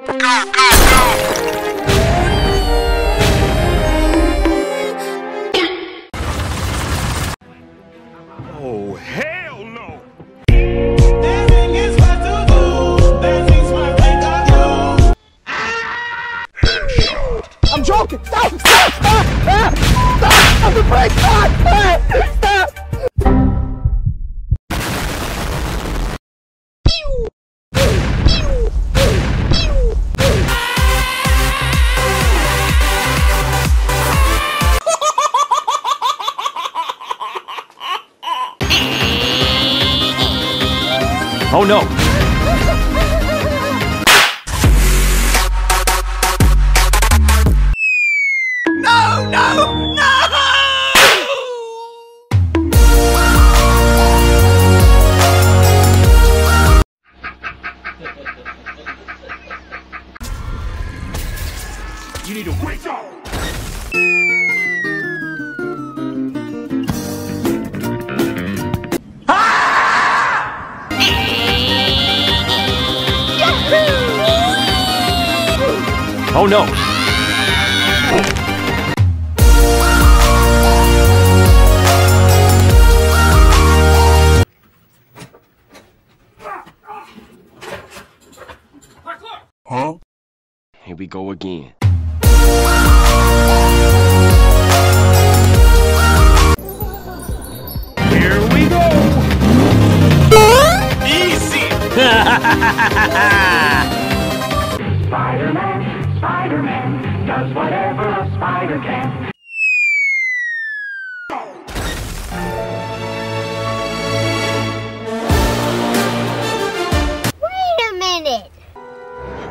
Oh, hell no! Dancing is what no! No, no, no! You need to wake up! Oh no! Huh? Here we go again.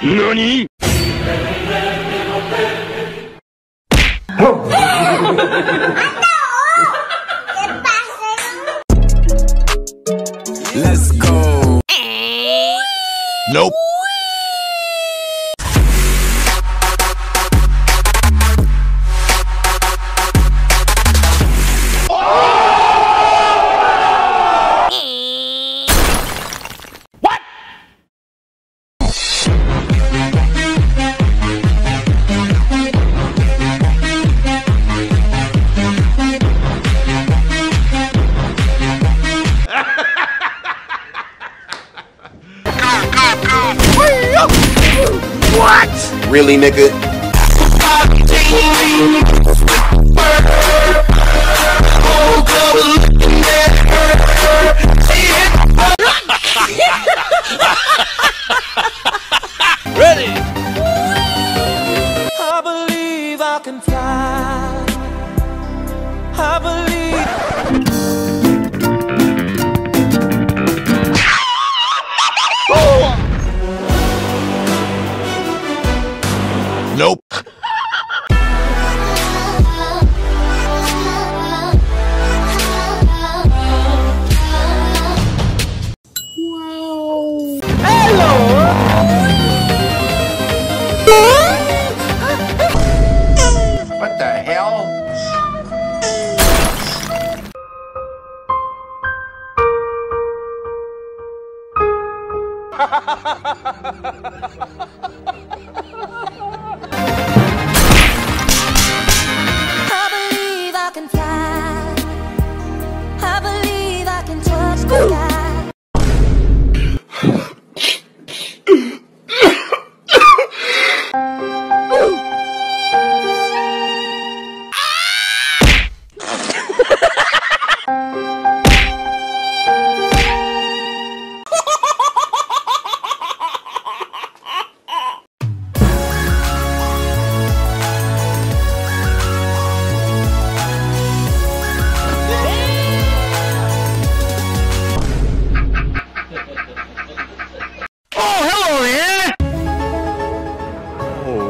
NANI?! Let's go. Nope. Really, nigga? Nope.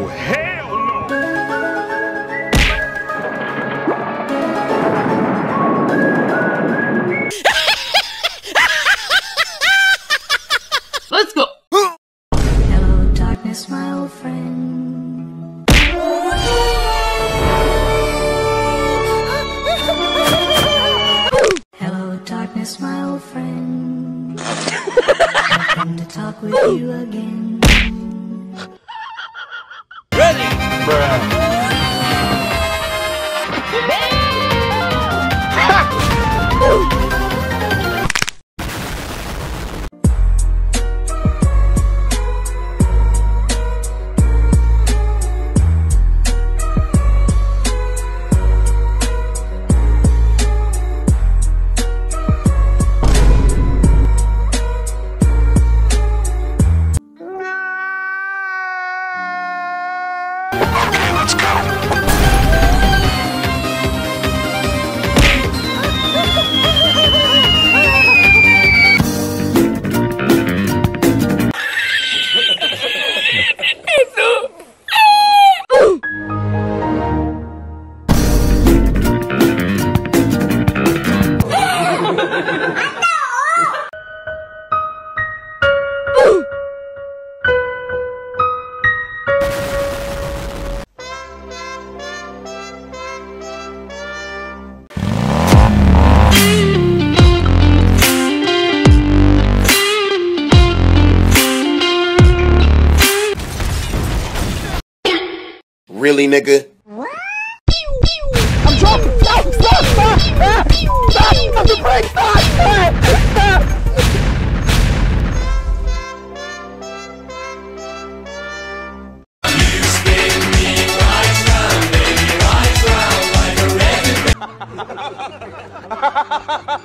hell no! Let's go! Hello, darkness, my old friend. Hello, darkness, my old friend. I'm to talk with you again. Really, nigga? I'm dropping! Stop! Stop! Stop! Stop! Stop the brake! Stop! Ah! Stop!